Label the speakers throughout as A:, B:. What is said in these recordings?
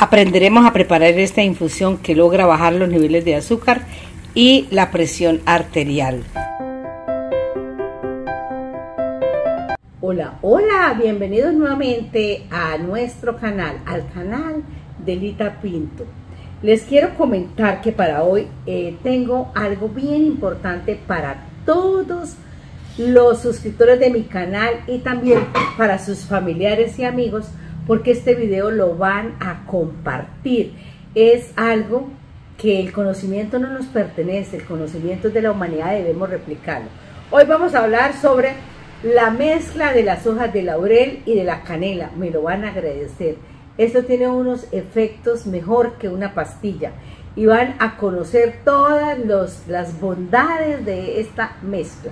A: Aprenderemos a preparar esta infusión que logra bajar los niveles de azúcar y la presión arterial. Hola, hola, bienvenidos nuevamente a nuestro canal, al canal de Lita Pinto. Les quiero comentar que para hoy eh, tengo algo bien importante para todos los suscriptores de mi canal y también para sus familiares y amigos porque este video lo van a compartir. Es algo que el conocimiento no nos pertenece, el conocimiento de la humanidad debemos replicarlo. Hoy vamos a hablar sobre la mezcla de las hojas de laurel y de la canela. Me lo van a agradecer. Esto tiene unos efectos mejor que una pastilla y van a conocer todas las bondades de esta mezcla.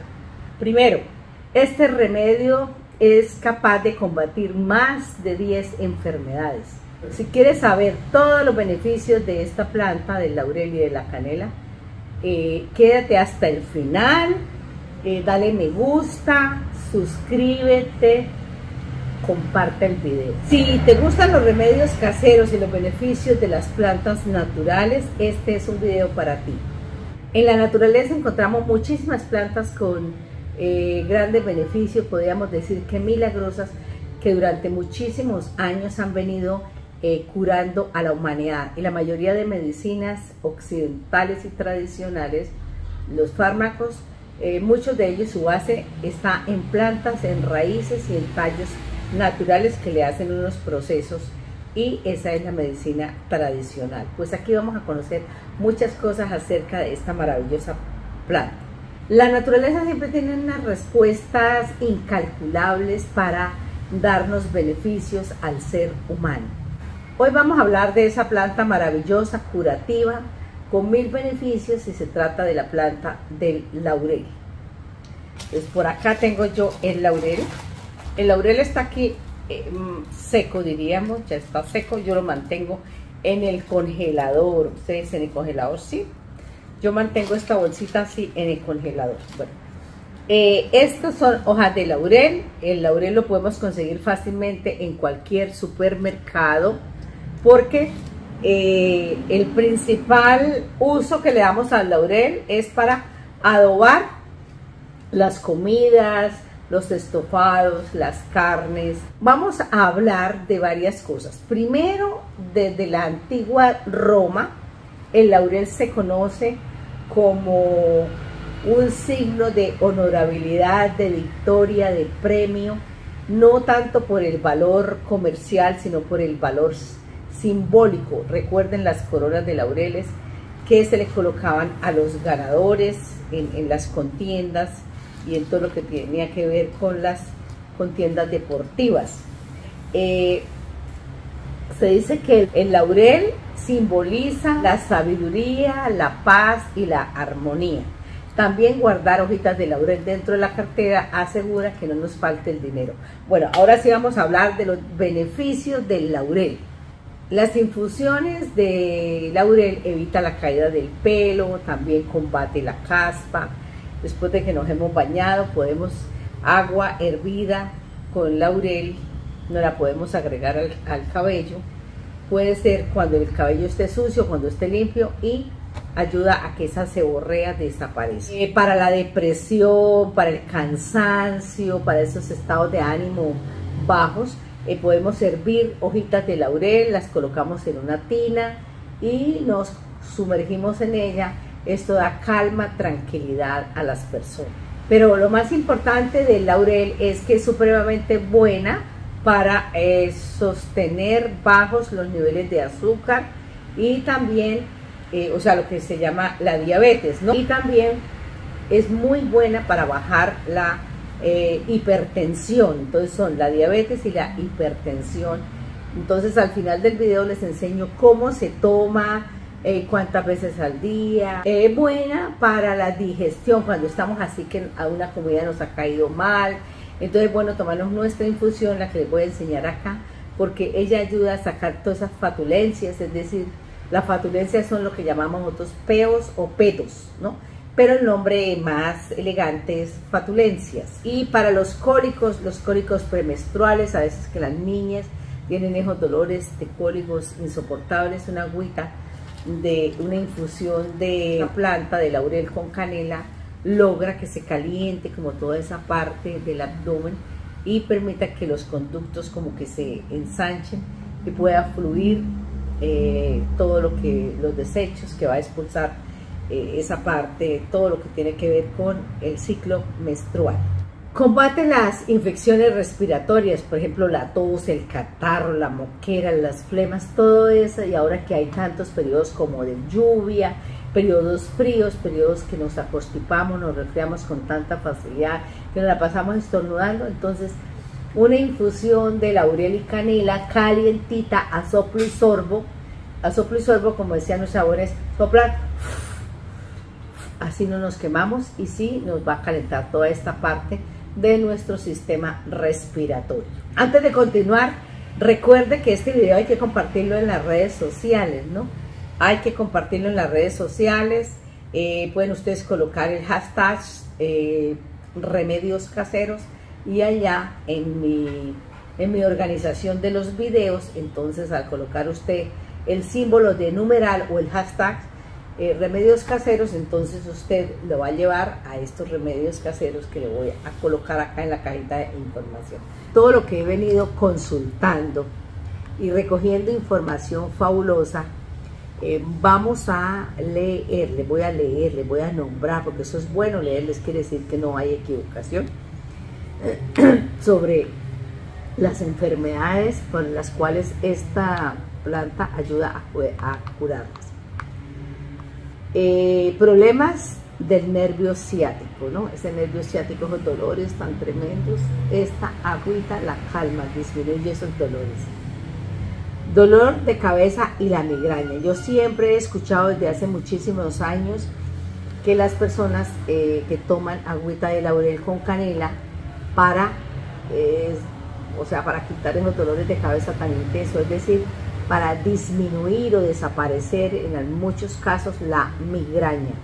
A: Primero, este remedio es capaz de combatir más de 10 enfermedades. Si quieres saber todos los beneficios de esta planta, del laurel y de la canela, eh, quédate hasta el final, eh, dale me gusta, suscríbete, comparte el video. Si te gustan los remedios caseros y los beneficios de las plantas naturales, este es un video para ti. En la naturaleza encontramos muchísimas plantas con eh, grandes beneficios, podríamos decir que milagrosas, que durante muchísimos años han venido eh, curando a la humanidad. Y la mayoría de medicinas occidentales y tradicionales, los fármacos, eh, muchos de ellos su base está en plantas, en raíces y en tallos naturales que le hacen unos procesos y esa es la medicina tradicional. Pues aquí vamos a conocer muchas cosas acerca de esta maravillosa planta. La naturaleza siempre tiene unas respuestas incalculables para darnos beneficios al ser humano. Hoy vamos a hablar de esa planta maravillosa, curativa, con mil beneficios y se trata de la planta del laurel. Pues por acá tengo yo el laurel. El laurel está aquí eh, seco, diríamos, ya está seco. Yo lo mantengo en el congelador. Ustedes en el congelador sí yo mantengo esta bolsita así en el congelador. Bueno, eh, estas son hojas de laurel. El laurel lo podemos conseguir fácilmente en cualquier supermercado porque eh, el principal uso que le damos al laurel es para adobar las comidas, los estofados, las carnes. Vamos a hablar de varias cosas. Primero, desde la antigua Roma, el laurel se conoce como un signo de honorabilidad, de victoria, de premio, no tanto por el valor comercial, sino por el valor simbólico. Recuerden las coronas de laureles que se le colocaban a los ganadores en, las contiendas y en todo lo que tenía que ver con las contiendas deportivas. Eh, se dice que el laurel simboliza la sabiduría, la paz y la armonía. También guardar hojitas de laurel dentro de la cartera asegura que no nos falte el dinero. Bueno, ahora sí vamos a hablar de los beneficios del laurel. Las infusiones de laurel evita la caída del pelo, también combate la caspa. Después de que nos hemos bañado, podemos agua hervida con laurel, no la podemos agregar al, cabello Puede ser cuando el cabello esté sucio, cuando esté limpio y ayuda a que esa seborrea desaparezca. Eh, para la depresión, para el cansancio, para esos estados de ánimo bajos, eh, podemos servir hojitas de laurel, las colocamos en una tina y nos sumergimos en ella. Esto da calma, tranquilidad a las personas. Pero lo más importante del laurel es que es supremamente buena para eh, sostener bajos los niveles de azúcar y también, eh, o sea, lo que se llama la diabetes, ¿no? Y también es muy buena para bajar la eh, hipertensión. Entonces son la diabetes y la hipertensión. Entonces al final del video les enseño cómo se toma, cuántas veces al día. Es buena para la digestión cuando estamos así que a una comida nos ha caído mal, entonces, bueno, tomarnos nuestra infusión, la que les voy a enseñar acá, porque ella ayuda a sacar todas esas fatulencias, es decir, las fatulencias son lo que llamamos nosotros peos o petos, ¿no? Pero el nombre más elegante es fatulencias. Y para los cólicos, los cólicos premenstruales, a veces que las niñas tienen esos dolores de cólicos insoportables, una agüita de una infusión de la planta de laurel con canela logra que se caliente como toda esa parte del abdomen y permita que los conductos como que se ensanchen y pueda fluir eh, todo lo que los desechos que va a expulsar eh, esa parte, todo lo que tiene que ver con el ciclo menstrual. Combate las infecciones respiratorias, por ejemplo, la tos, el catarro, la moquera, las flemas, todo eso. Y ahora que hay tantos periodos como de lluvia, periodos fríos, periodos que nos acostipamos, nos resfriamos con tanta facilidad, que nos la pasamos estornudando, entonces una infusión de laurel y canela calientita a soplo y sorbo, a soplo y sorbo, como decían los sabores, soplar, así no nos quemamos y sí nos va a calentar toda esta parte de nuestro sistema respiratorio. Antes de continuar, recuerde que este video hay que compartirlo en las redes sociales, ¿no? Hay que compartirlo en las redes sociales. Eh, pueden ustedes colocar el hashtag eh, remedios caseros y allá en mi, en mi organización de los videos, entonces al colocar usted el símbolo de numeral o el hashtag, eh, remedios caseros, entonces usted lo va a llevar a estos remedios caseros que le voy a colocar acá en la cajita de información. Todo lo que he venido consultando y recogiendo información fabulosa, eh, vamos a leer, le voy a leer, le voy a nombrar, porque eso es bueno leerles, quiere decir que no hay equivocación, sobre las enfermedades con las cuales esta planta ayuda a, a curarlas. Eh, problemas del nervio ciático, ¿no? Ese nervio ciático, esos dolores tan tremendos, esta agüita la calma, disminuye esos dolores. Dolor de cabeza y la migraña. Yo siempre he escuchado desde hace muchísimos años que las personas eh, que toman agüita de laurel con canela para, eh, o sea, para quitar esos dolores de cabeza tan intensos, es decir, para disminuir o desaparecer en muchos casos la migraña.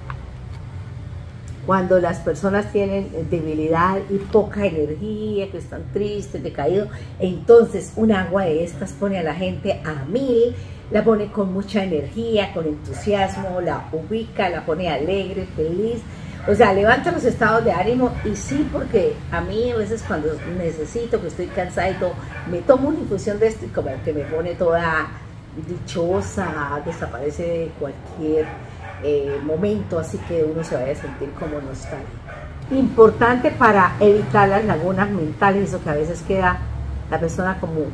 A: Cuando las personas tienen debilidad y poca energía, que están tristes, decaídos, entonces un agua de estas pone a la gente a mil, la pone con mucha energía, con entusiasmo, la ubica, la pone alegre, feliz. O sea, levanta los estados de ánimo y sí, porque a mí a veces cuando necesito, que estoy cansada y todo, me tomo una infusión de esto y como que me pone toda dichosa, desaparece de cualquier eh, momento, así que uno se vaya a sentir como nostálgico. Importante para evitar las lagunas mentales, eso que a veces queda la persona como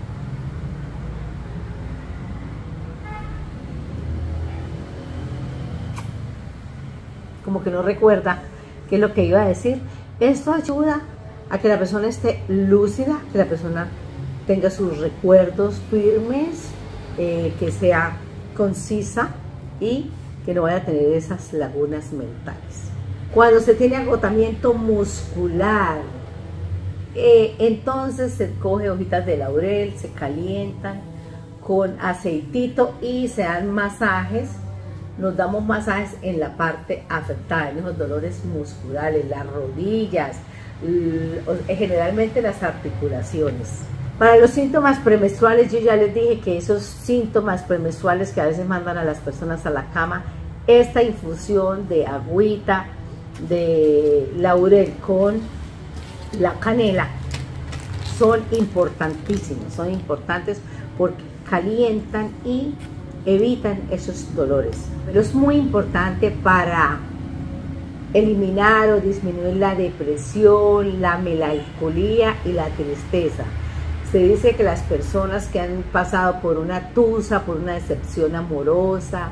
A: como que no recuerda qué es lo que iba a decir. Esto ayuda a que la persona esté lúcida, que la persona tenga sus recuerdos firmes, eh, que sea concisa y que no vaya a tener esas lagunas mentales. Cuando se tiene agotamiento muscular, eh, entonces se coge hojitas de laurel, se calientan con aceitito y se dan masajes nos damos masajes en la parte afectada, en los dolores musculares, las rodillas, generalmente las articulaciones. Para los síntomas premenstruales, yo ya les dije que esos síntomas premenstruales que a veces mandan a las personas a la cama, esta infusión de agüita, de laurel con la canela, son importantísimos, son importantes porque calientan y evitan esos dolores. Pero es muy importante para eliminar o disminuir la depresión, la melancolía y la tristeza. Se dice que las personas que han pasado por una tusa, por una decepción amorosa,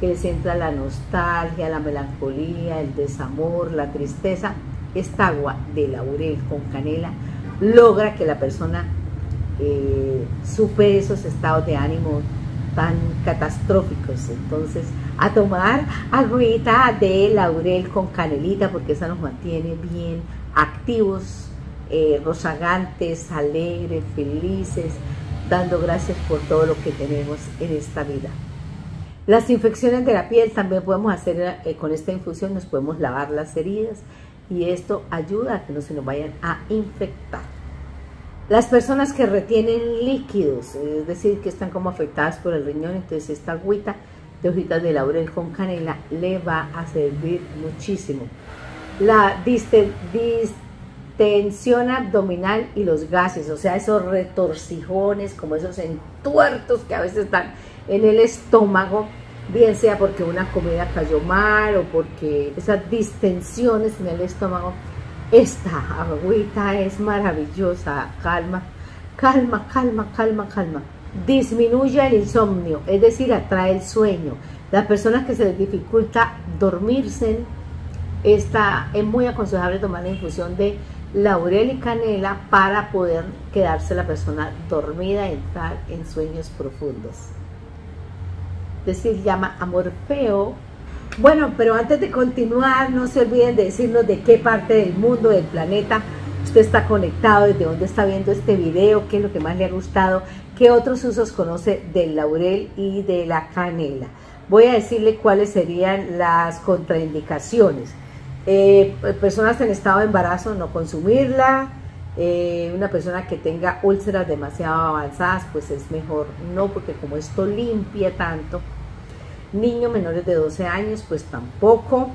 A: que les entra la nostalgia, la melancolía, el desamor, la tristeza, esta agua de laurel con canela logra que la persona eh, supere esos estados de ánimo tan catastróficos. Entonces, a tomar agüita de laurel con canelita porque esa nos mantiene bien activos, eh, rozagantes, alegres, felices, dando gracias por todo lo que tenemos en esta vida. Las infecciones de la piel también podemos hacer eh, con esta infusión, nos podemos lavar las heridas y esto ayuda a que no se nos vayan a infectar. Las personas que retienen líquidos, es decir, que están como afectadas por el riñón, entonces esta agüita de hojitas de laurel con canela le va a servir muchísimo. La distensión abdominal y los gases, o sea, esos retorcijones, como esos entuertos que a veces están en el estómago, bien sea porque una comida cayó mal o porque esas distensiones en el estómago, esta agüita es maravillosa, calma, calma, calma, calma, calma. Disminuye el insomnio, es decir, atrae el sueño. Las personas que se les dificulta dormirse, está, es muy aconsejable tomar la infusión de laurel y canela para poder quedarse la persona dormida y entrar en sueños profundos decir, llama amor feo. Bueno, pero antes de continuar, no se olviden de decirnos de qué parte del mundo, del planeta, usted está conectado, desde dónde está viendo este video, qué es lo que más le ha gustado, qué otros usos conoce del laurel y de la canela. Voy a decirle cuáles serían las contraindicaciones. Eh, personas en estado de embarazo, no consumirla. Eh, una persona que tenga úlceras demasiado avanzadas, pues es mejor no, porque como esto limpia tanto, niños menores de 12 años, pues tampoco.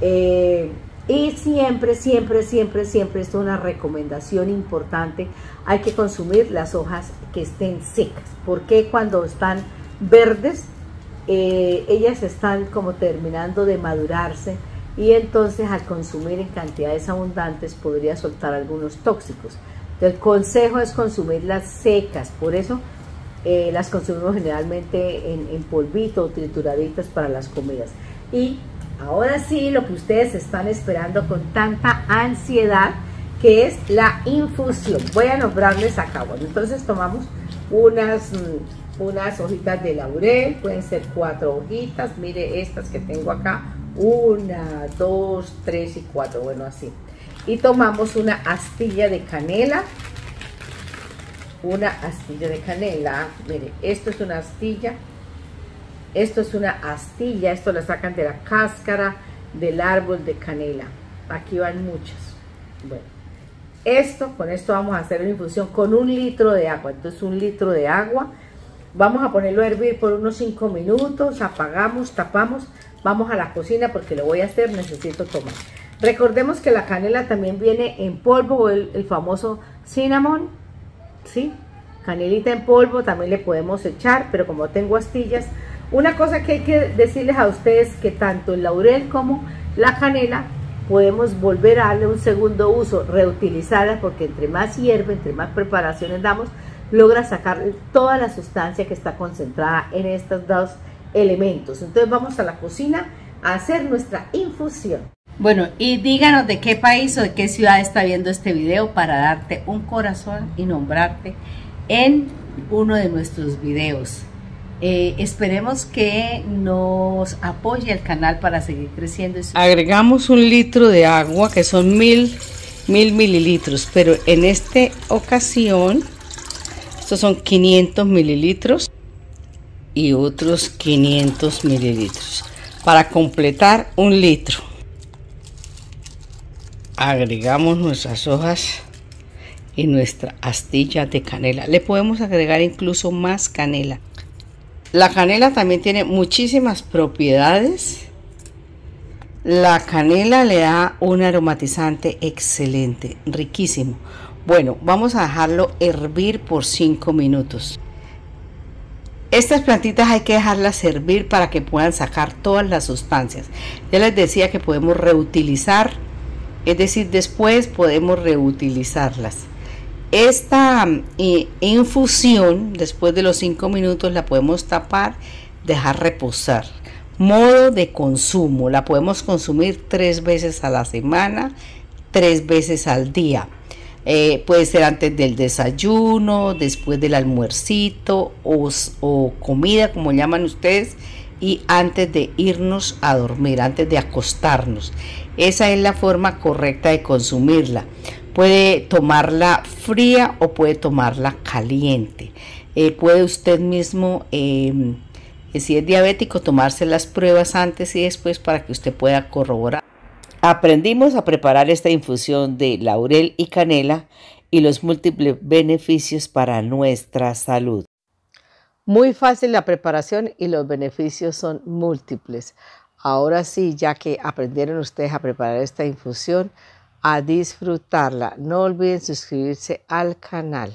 A: Eh, y siempre, siempre, siempre, siempre, esto es una recomendación importante, hay que consumir las hojas que estén secas. porque cuando están verdes, eh, ellas están como terminando de madurarse y entonces al consumir en cantidades abundantes podría soltar algunos tóxicos. el consejo es consumirlas secas, por eso eh, las consumimos generalmente en, polvito o trituraditas para las comidas. Y ahora sí, lo que ustedes están esperando con tanta ansiedad, que es la infusión. Voy a nombrarles acá. Bueno, entonces tomamos unas, mm, unas hojitas de laurel, pueden ser cuatro hojitas. Mire estas que tengo acá. Una, dos, tres y cuatro. Bueno, así. Y tomamos una astilla de canela una astilla de canela. Mire, esto es una astilla. Esto es una astilla. Esto la sacan de la cáscara del árbol de canela. Aquí van muchas. Bueno, esto, con esto vamos a hacer una infusión con un litro de agua. Entonces, un litro de agua. Vamos a ponerlo a hervir por unos 5 minutos. Apagamos, tapamos. Vamos a la cocina porque lo voy a hacer. Necesito tomar. Recordemos que la canela también viene en polvo, el, el famoso cinnamon ¿sí? Canelita en polvo también le podemos echar, pero como tengo astillas, una cosa que hay que decirles a ustedes que tanto el laurel como la canela podemos volver a darle un segundo uso, reutilizarla, porque entre más hierve, entre más preparaciones damos, logra sacar toda la sustancia que está concentrada en estos dos elementos. Entonces vamos a la cocina a hacer nuestra infusión. Bueno, y díganos de qué país o de qué ciudad está viendo este video para darte un corazón y nombrarte en uno de nuestros videos. Eh, esperemos que nos apoye el canal para seguir creciendo.
B: Agregamos un litro de agua que son mil, mil mililitros, pero en esta ocasión estos son 500 mililitros y otros 500 mililitros para completar un litro agregamos nuestras hojas y nuestra astilla de canela. Le podemos agregar incluso más canela. La canela también tiene muchísimas propiedades. La canela le da un aromatizante excelente, riquísimo. Bueno, vamos a dejarlo hervir por 5 minutos. Estas plantitas hay que dejarlas servir para que puedan sacar todas las sustancias. Ya les decía que podemos reutilizar es decir, después podemos reutilizarlas. Esta mm, infusión, después de los 5 minutos, la podemos tapar, dejar reposar. Modo de consumo, la podemos consumir tres veces a la semana, tres veces al día. Eh, puede ser antes del desayuno, después del almuercito o, o comida, como llaman ustedes, y antes de irnos a dormir, antes de acostarnos. Esa es la forma correcta de consumirla. Puede tomarla fría o puede tomarla caliente. Eh, puede usted mismo, em, si es diabético, tomarse las pruebas antes y después para que usted pueda corroborar. Aprendimos a preparar esta infusión de laurel y canela y los múltiples beneficios para nuestra salud. Muy fácil la preparación y los beneficios son múltiples. Ahora sí, ya que aprendieron ustedes a preparar esta infusión, a disfrutarla. No olviden suscribirse al canal.